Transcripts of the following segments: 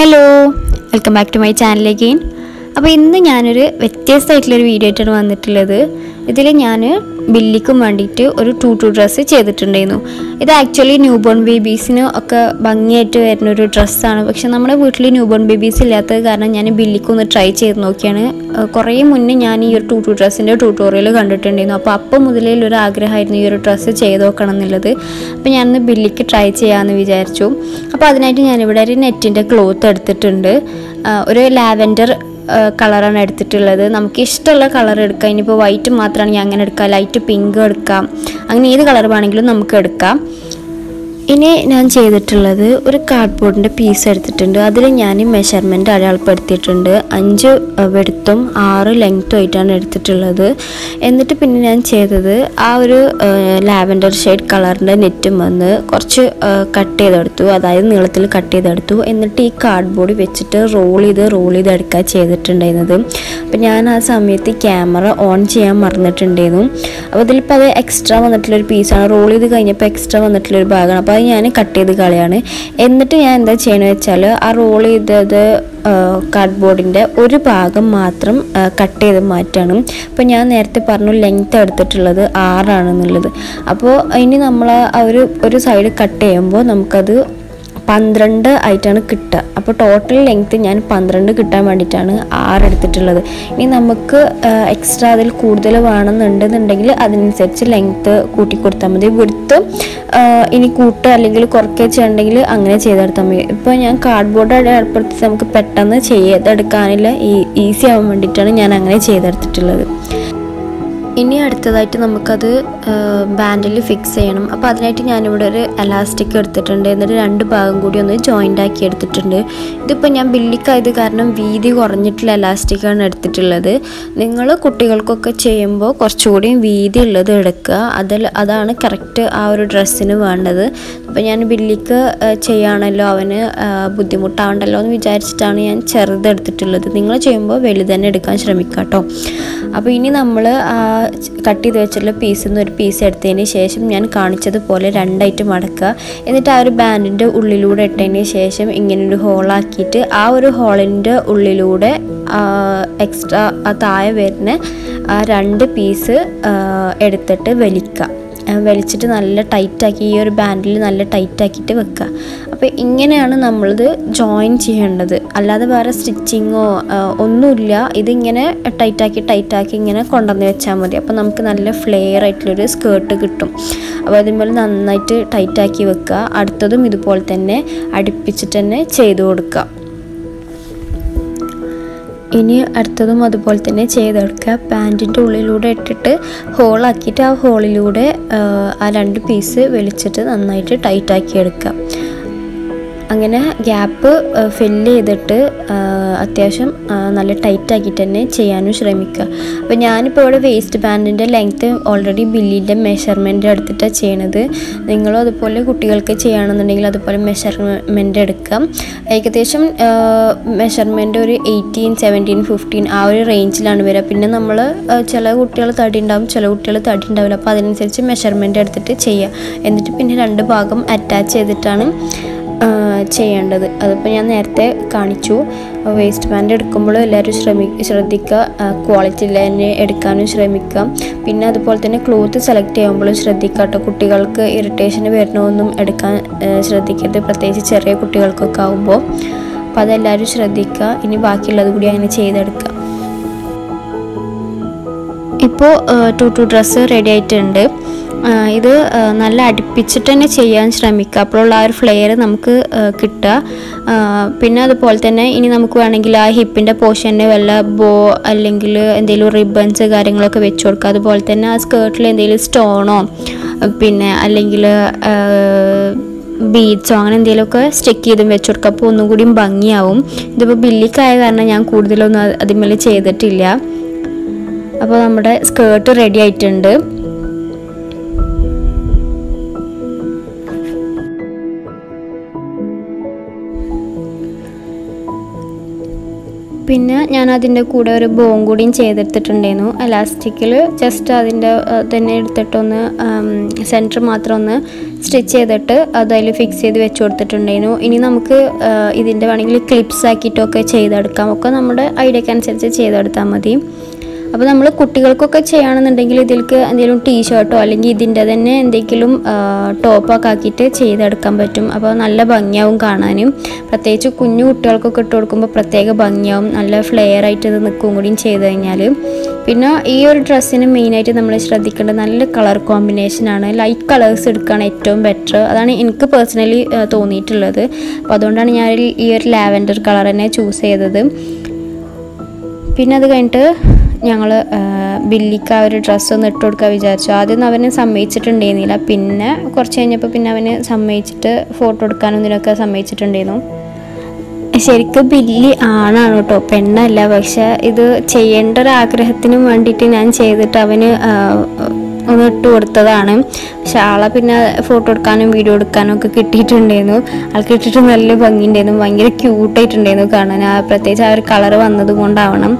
Hello welcome back to my channel again അപ്പോൾ ഇന്ന് ഞാനൊരു വ്യത്യസ്തമായിട്ടുള്ളൊരു വീഡിയോ ആയിട്ടാണ് വന്നിട്ടുള്ളത്. ഇതിൽ ഞാൻ ബില്ലിക്കും വേണ്ടിയിട്ട് ഒരു ടു ടു ഡ്രസ്സ് ചെയ്തിട്ടുണ്ടായിരുന്നു. ഇത് ആക്ച്വലി ന്യൂ ബോൺ ബേബീസിന് ഒക്കെ ഭംഗിയായിട്ട് വരുന്ന ഒരു ഡ്രസ്സാണ് പക്ഷെ നമ്മുടെ വീട്ടിൽ ന്യൂ ബോൺ ബേബീസ് ഇല്ലാത്തത് കാരണം ഞാൻ ബില്ലിക്കൊന്ന് ട്രൈ ചെയ്ത് നോക്കിയാണ്. കുറേ മുന്നേ ഞാൻ ഈ ഒരു ടു ടു ഡ്രസ്സിന്റെ ട്യൂട്ടോറിയൽ കണ്ടിട്ടുണ്ടായിരുന്നു. അപ്പോൾ അപ്പം മുതലേ ഒരു ആഗ്രഹമായിരുന്നു ഈ ഒരു ഡ്രസ്സ് ചെയ്ത് നോക്കണം എന്നുള്ളത്. അപ്പോൾ ഞാനൊന്ന് ബില്ലിക്ക് ട്രൈ ചെയ്യാമെന്ന് വിചാരിച്ചു. അപ്പോൾ അതിനായിട്ട് ഞാനിവിടെ ഒരു നെറ്റിന്റെ ക്ലോത്ത് എടുത്തിട്ടുണ്ട്. ഒരു ലാവൻഡർ കളറാണ് എടുത്തിട്ടുള്ളത്. നമുക്ക് ഇഷ്ടമുള്ള കളർ എടുക്കാം. ഇനിയിപ്പോൾ വൈറ്റ് മാത്രമാണെങ്കിൽ അങ്ങനെ എടുക്കാം. ലൈറ്റ് പിങ്ക് എടുക്കാം. അങ്ങനെ ഏത് കളർ വേണമെങ്കിലും നമുക്ക് എടുക്കാം. ഇനി ഞാൻ ചെയ്തിട്ടുള്ളത് ഒരു കാർഡ്ബോർഡിന്റെ പീസ് എടുത്തിട്ടുണ്ട്. അതിൽ ഞാൻ മെഷർമെന്റ് അടയാളപ്പെടുത്തിയിട്ടുണ്ട്. അഞ്ച് വെടുത്തും ആറ് ലെങ്ത്തും ആയിട്ടാണ് എടുത്തിട്ടുള്ളത്. എന്നിട്ട് പിന്നെ ഞാൻ ചെയ്തത് ആ ഒരു ലാവൻഡർ ഷെയ്ഡ് കളറിന്റെ നെറ്റും വന്ന് കുറച്ച് കട്ട് ചെയ്തെടുത്തു. അതായത് നീളത്തിൽ കട്ട് ചെയ്തെടുത്തു. എന്നിട്ട് ഈ കാർഡ്ബോർഡ് വെച്ചിട്ട് റോൾ ചെയ്ത് റോൾ ചെയ്ത് എടുക്കുക ചെയ്തിട്ടുണ്ടായിരുന്നത്. അപ്പം ഞാൻ ആ സമയത്ത് ക്യാമറ ഓൺ ചെയ്യാൻ മറന്നിട്ടുണ്ടായിരുന്നു. അപ്പോൾ ഇതിലിപ്പോൾ അത് എക്സ്ട്രാ വന്നിട്ടുള്ളൊരു പീസാണ് റോൾ ചെയ്ത് കഴിഞ്ഞപ്പോൾ എക്സ്ട്രാ വന്നിട്ടുള്ളൊരു ഭാഗമാണ്. അപ്പോൾ അത് ഞാൻ കട്ട് ചെയ്ത് കളയാണ്. എന്നിട്ട് ഞാൻ എന്താ ചെയ്യണമെന്ന് വെച്ചാൽ ആ റോൾ ചെയ്തത് കാർഡ്ബോർഡിന്റെ ഒരു ഭാഗം മാത്രം കട്ട് ചെയ്ത് മാറ്റണം. അപ്പോൾ ഞാൻ നേരത്തെ പറഞ്ഞു ലെങ്ത്ത് എടുത്തിട്ടുള്ളത് ആറാണെന്നുള്ളത്. അപ്പോൾ ഇനി നമ്മൾ ആ ഒരു ഒരു സൈഡ് കട്ട് ചെയ്യുമ്പോൾ നമുക്കത് പന്ത്രണ്ട് ആയിട്ടാണ് കിട്ടുക. അപ്പോൾ ടോട്ടൽ ലെങ്ത്ത് ഞാൻ പന്ത്രണ്ട് കിട്ടാൻ വേണ്ടിയിട്ടാണ് ആറ് എടുത്തിട്ടുള്ളത്. ഇനി നമുക്ക് എക്സ്ട്രാ അതിൽ കൂടുതൽ വേണമെന്നുണ്ടെന്നുണ്ടെങ്കിൽ അതിനനുസരിച്ച് ലെങ്ത്ത് കൂട്ടി കൊടുത്താൽ മതി വിടുത്ത് ഇനി കൂട്ട് അല്ലെങ്കിൽ കുറയ്ക്കുക ചെയ്യണമെങ്കിൽ അങ്ങനെ ചെയ്തെടുത്താൽ മതി. ഇപ്പോൾ ഞാൻ കാർഡ്ബോർഡ് ഏർപ്പെടുത്തി നമുക്ക് പെട്ടെന്ന് ചെയ്തെടുക്കാനില്ല. ഈസി ആവാൻ വേണ്ടിയിട്ടാണ് ഞാൻ അങ്ങനെ ചെയ്തെടുത്തിട്ടുള്ളത്. ഇനി അടുത്തതായിട്ട് നമുക്കത് ബാൻഡിൽ ഫിക്സ് ചെയ്യണം. അപ്പോൾ അതിനായിട്ട് ഞാനിവിടെ ഒരു എലാസ്റ്റിക് എടുത്തിട്ടുണ്ട്. എന്നിട്ട് രണ്ട് ഭാഗം കൂടി ഒന്ന് ജോയിന്റ് ആക്കി എടുത്തിട്ടുണ്ട്. ഇതിപ്പോൾ ഞാൻ ബില്ലിക്കായത് കാരണം വീതി കുറഞ്ഞിട്ടുള്ള എലാസ്റ്റിക്കാണ് എടുത്തിട്ടുള്ളത്. നിങ്ങൾ കുട്ടികൾക്കൊക്കെ ചെയ്യുമ്പോൾ കുറച്ചുകൂടി വീതി ഉള്ളത് എടുക്കുക. അതിൽ അതാണ് കറക്റ്റ് ആ ഒരു ഡ്രസ്സിന് വേണ്ടത്. അപ്പോൾ ഞാൻ ബില്ലിക്ക് ചെയ്യാണല്ലോ അവന് ബുദ്ധിമുട്ടാവണ്ടല്ലോ എന്ന് വിചാരിച്ചിട്ടാണ് ഞാൻ ചെറുതെടുത്തിട്ടുള്ളത് നിങ്ങൾ ചെയ്യുമ്പോൾ വലുതന്നെ എടുക്കാൻ ശ്രമിക്കാം കേട്ടോ അപ്പോൾ ഇനി നമ്മൾ കട്ട് ചെയ്ത് വെച്ചിട്ടുള്ള പീസിൽ നിന്ന് ഒരു പീസ് എടുത്തതിന് ശേഷം ഞാൻ കാണിച്ചതുപോലെ രണ്ടായിട്ട് മടക്കുക. എന്നിട്ട് ആ ഒരു ബാൻഡിന്റെ ഉള്ളിലൂടെ ഇട്ടതിന് ശേഷം ഇങ്ങനെ ഒരു ഹോളാക്കിയിട്ട് ആ ഒരു ഹോളിന്റെ ഉള്ളിലൂടെ എക്സ്ട്രാ താഴെ വരുന്ന ആ രണ്ട് പീസ് എടുത്തിട്ട് വലിക്കുക. വലിച്ചിട്ട് നല്ല ടൈറ്റാക്കി ഈ ഒരു ബാൻഡിൽ നല്ല ടൈറ്റാക്കിയിട്ട് വെക്കുക. അപ്പോൾ ഇങ്ങനെയാണ് നമ്മളിത് ജോയിൻ ചെയ്യേണ്ടത്. അല്ലാതെ വേറെ സ്റ്റിച്ചിങ്ങോ ഒന്നുമില്ല. ഇതിങ്ങനെ ടൈറ്റാക്കി ടൈറ്റാക്കി ഇങ്ങനെ കൊണ്ടുവന്ന് വെച്ചാൽ മതി. അപ്പോൾ നമുക്ക് നല്ല ഫ്ലെയർ ആയിട്ടുള്ളൊരു സ്കേർട്ട് കിട്ടും. അപ്പോൾ അതുപോലെ നന്നായിട്ട് ടൈറ്റാക്കി വെക്കുക. അടുത്തതും ഇതുപോലെ തന്നെ അടുപ്പിച്ചിട്ട് തന്നെ ചെയ്ത് കൊടുക്കുക. ഇനി അടുത്തതും അതുപോലെ തന്നെ ചെയ്തെടുക്കുക. പാന്റിന്റെ ഉള്ളിലൂടെ ഇട്ടിട്ട് ഹോളാക്കിയിട്ട് ആ ഹോളിലൂടെ ആ രണ്ട് പീസ് വലിച്ചിട്ട് നന്നായിട്ട് ടൈറ്റാക്കി എടുക്കുക. അങ്ങനെ ഗ്യാപ്പ് ഫില്ല് ചെയ്തിട്ട് അത്യാവശ്യം നല്ല ടൈറ്റ് ആക്കിയിട്ട് തന്നെ ചെയ്യാനും ശ്രമിക്കുക. അപ്പോൾ ഞാനിപ്പോൾ ഇവിടെ വേസ്റ്റ് ബാൻഡിന്റെ ലെങ്ത്ത് ഓൾറെഡി ബില്ലിന്റെ മെഷർമെന്റ് എടുത്തിട്ടാണ് ചെയ്യണത്. നിങ്ങളും അതുപോലെ കുട്ടികൾക്ക് ചെയ്യുകയാണെന്നുണ്ടെങ്കിൽ അതുപോലെ മെഷർമെന്റ് എടുക്കാം. ഏകദേശം മെഷർമെന്റ് ഒരു എയ്റ്റീൻ സെവന്റീൻ ഫിഫ്റ്റീൻ ആ ഒരു റേഞ്ചിലാണ് വരിക. പിന്നെ നമ്മൾ ചില കുട്ടികൾ തടി ഉണ്ടാവും ചില കുട്ടികൾ തടി ഉണ്ടാവില്ല അപ്പോൾ അതിനനുസരിച്ച് മെഷർമെന്റ് എടുത്തിട്ട് ചെയ്യുക. എന്നിട്ട് പിന്നെ രണ്ട് ഭാഗം അറ്റാച്ച് ചെയ്തിട്ടാണ് ചെയ്യേണ്ടത്. അതിപ്പോൾ ഞാൻ നേരത്തെ കാണിച്ചു. വേസ്റ്റ് ബാൻഡ് എടുക്കുമ്പോൾ എല്ലാവരും ശ്രമി ശ്രദ്ധിക്കുക ക്വാളിറ്റി തന്നെ എടുക്കാനും ശ്രമിക്കാം. പിന്നെ അതുപോലെ തന്നെ ക്ലോത്ത് സെലക്ട് ചെയ്യുമ്പോഴും ശ്രദ്ധിക്കുക കേട്ടോ കുട്ടികൾക്ക് ഇറിറ്റേഷൻ വരണമൊന്നും എടുക്കാൻ ശ്രദ്ധിക്കരുത്. പ്രത്യേകിച്ച് ചെറിയ കുട്ടികൾക്കൊക്കെ ആകുമ്പോൾ അപ്പോൾ അതെല്ലാവരും ശ്രദ്ധിക്കുക ഇനി ബാക്കിയുള്ളത് കൂടി അങ്ങനെ ചെയ്തെടുക്കുക ഇപ്പോൾ ടു ടു ഡ്രസ്സ് റെഡി ആയിട്ടുണ്ട്. ഇത് നല്ല അടുപ്പിച്ചിട്ട് തന്നെ ചെയ്യാൻ ശ്രമിക്കുക. അപ്പോഴുള്ള ആ ഒരു ഫ്ലെയർ നമുക്ക് കിട്ടുക. പിന്നെ അതുപോലെ തന്നെ ഇനി നമുക്ക് വേണമെങ്കിൽ ആ ഹിപ്പിന്റെ പോർഷന് വല്ല ബോ അല്ലെങ്കിൽ എന്തെങ്കിലും റിബൺസ് കാര്യങ്ങളൊക്കെ വെച്ച് കൊടുക്കുക. അതുപോലെ തന്നെ ആ സ്കേർട്ടിൽ എന്തെങ്കിലും സ്റ്റോണോ പിന്നെ അല്ലെങ്കിൽ ബീഡ്സോ അങ്ങനെ എന്തെങ്കിലുമൊക്കെ സ്റ്റിക്ക് ചെയ്തും വെച്ച് കൊടുക്കുക. അപ്പോൾ ഒന്നും കൂടിയും ഭംഗിയാവും. ഇതിപ്പോൾ ബില്ലിക്കായ കാരണം ഞാൻ കൂടുതലൊന്നും അതിന്മേൽ ചെയ്തിട്ടില്ല. അപ്പോൾ നമ്മുടെ സ്കേർട്ട് റെഡി ആയിട്ടുണ്ട്. പിന്നെ ഞാൻ അതിന്റെ കൂടെ ഒരു ബോം കൂടിയും ചെയ്തെടുത്തിട്ടുണ്ടായിരുന്നു. എലാസ്റ്റിക്കിൽ ജസ്റ്റ് അതിന്റെ തന്നെ എടുത്തിട്ടൊന്ന് സെന്റർ മാത്രം ഒന്ന് സ്റ്റിച്ച് ചെയ്തിട്ട് അത് അതിൽ ഫിക്സ് ചെയ്ത് വെച്ച് കൊടുത്തിട്ടുണ്ടായിരുന്നു. ഇനി നമുക്ക് ഇതിന്റെ വേണമെങ്കിൽ ക്ലിപ്സ് ആക്കിയിട്ടൊക്കെ ചെയ്തെടുക്കാം. ഒക്കെ നമ്മുടെ ഐഡിയക്കനുസരിച്ച് ചെയ്തെടുത്താൽ മതി. അപ്പോൾ നമ്മൾ കുട്ടികൾക്കൊക്കെ ചെയ്യുകയാണെന്നുണ്ടെങ്കിൽ ഇതിൽക്ക് എന്തെങ്കിലും ടീഷർട്ടോ അല്ലെങ്കിൽ ഇതിന്റെ തന്നെ എന്തെങ്കിലും ടോപ്പൊക്കെ ആക്കിയിട്ട് ചെയ്തെടുക്കാൻ പറ്റും. അപ്പോൾ നല്ല ഭംഗിയാവും കാണാനും. പ്രത്യേകിച്ച് കുഞ്ഞു കുട്ടികൾക്കൊക്കെ ഇട്ട് കൊടുക്കുമ്പോൾ പ്രത്യേക ഭംഗിയാവും. നല്ല ഫ്ലെയർ ആയിട്ട് ഇത് നിൽക്കും കൂടിയും ചെയ്ത് കഴിഞ്ഞാൽ പിന്നെ ഈ ഒരു ഡ്രസ്സിന് മെയിനായിട്ട് നമ്മൾ ശ്രദ്ധിക്കേണ്ടത് നല്ല കളർ കോമ്പിനേഷനാണ് ലൈറ്റ് കളേഴ്സ് എടുക്കുകയാണ് ഏറ്റവും ബെറ്റർ. അതാണ് എനിക്ക് പേഴ്സണലി തോന്നിയിട്ടുള്ളത്. അപ്പോൾ അതുകൊണ്ടാണ് ഞാൻ ഈ ഒരു ലാവൻഡർ കളർ തന്നെ ചൂസ് ചെയ്തത്. പിന്നെ അത് കഴിഞ്ഞിട്ട് ഞങ്ങൾ ബില്ലിക്ക് ആ ഒരു ഡ്രസ്സ് ഒന്ന് ഇട്ട് കൊടുക്കാൻ വിചാരിച്ചു. ആദ്യം അവന് സമ്മതിച്ചിട്ടുണ്ടായിരുന്നില്ല. പിന്നെ കുറച്ച് കഴിഞ്ഞപ്പോൾ പിന്നെ അവന് സമ്മതിച്ചിട്ട് ഫോട്ടോ എടുക്കാനും ഇതിനൊക്കെ സമ്മതിച്ചിട്ടുണ്ടായിരുന്നു. ശരിക്കും ബില്ലി ആണാണ് കേട്ടോ. പെണ്ണല്ല. പക്ഷെ ഇത് ചെയ്യേണ്ട ഒരു ആഗ്രഹത്തിനും വേണ്ടിയിട്ട് ഞാൻ ചെയ്തിട്ട് അവന് ഒന്ന് ഇട്ട് കൊടുത്തതാണ്. പക്ഷെ ആളെ പിന്നെ ഫോട്ടോ എടുക്കാനും വീഡിയോ എടുക്കാനും ഒക്കെ കിട്ടിയിട്ടുണ്ടായിരുന്നു. ആൾക്ക് ഇട്ടിട്ട് നല്ല ഭംഗിയുണ്ടായിരുന്നു. ഭയങ്കര ക്യൂട്ടായിട്ടുണ്ടായിരുന്നു കാണാൻ. ആ പ്രത്യേകിച്ച് ആ ഒരു കളർ വന്നത് കൊണ്ടാവണം.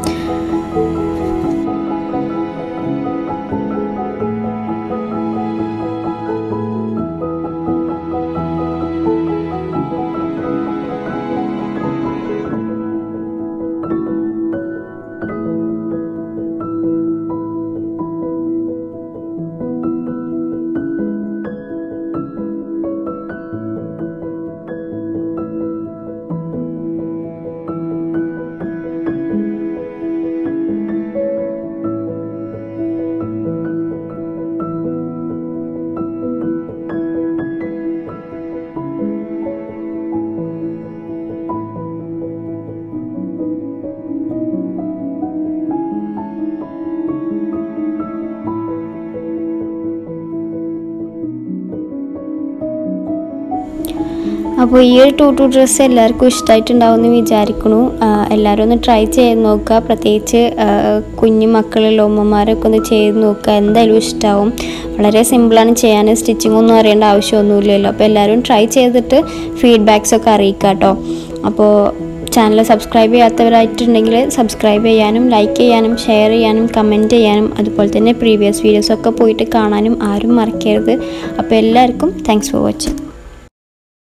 അപ്പോൾ ഈ ഒരു ടൂ ടു ഡ്രസ്സ് എല്ലാവർക്കും ഇഷ്ടമായിട്ടുണ്ടാവും എന്ന് വിചാരിക്കണു എല്ലാവരും ഒന്ന് ട്രൈ ചെയ്ത് നോക്കുക. പ്രത്യേകിച്ച് കുഞ്ഞു മക്കളുള്ള ഉമ്മമാരൊക്കെ ഒന്ന് ചെയ്ത് നോക്കുക. എന്തായാലും ഇഷ്ടമാവും വളരെ സിമ്പിളാണ് ചെയ്യാൻ. സ്റ്റിച്ചിങ് ഒന്നും അറിയേണ്ട ആവശ്യമൊന്നുമില്ലല്ലോ. അപ്പോൾ എല്ലാവരും ട്രൈ ചെയ്തിട്ട് ഫീഡ്ബാക്സ് ഒക്കെ അറിയിക്കുക കേട്ടോ. അപ്പോൾ ചാനൽ സബ്സ്ക്രൈബ് ചെയ്യാത്തവരായിട്ടുണ്ടെങ്കിൽ സബ്സ്ക്രൈബ് ചെയ്യാനും ലൈക്ക് ചെയ്യാനും ഷെയർ ചെയ്യാനും കമന്റ് ചെയ്യാനും അതുപോലെ തന്നെ പ്രീവിയസ് വീഡിയോസൊക്കെ പോയിട്ട് കാണാനും ആരും മറക്കരുത്. അപ്പോൾ എല്ലാവർക്കും താങ്ക്സ് ഫോർ വാച്ചിങ്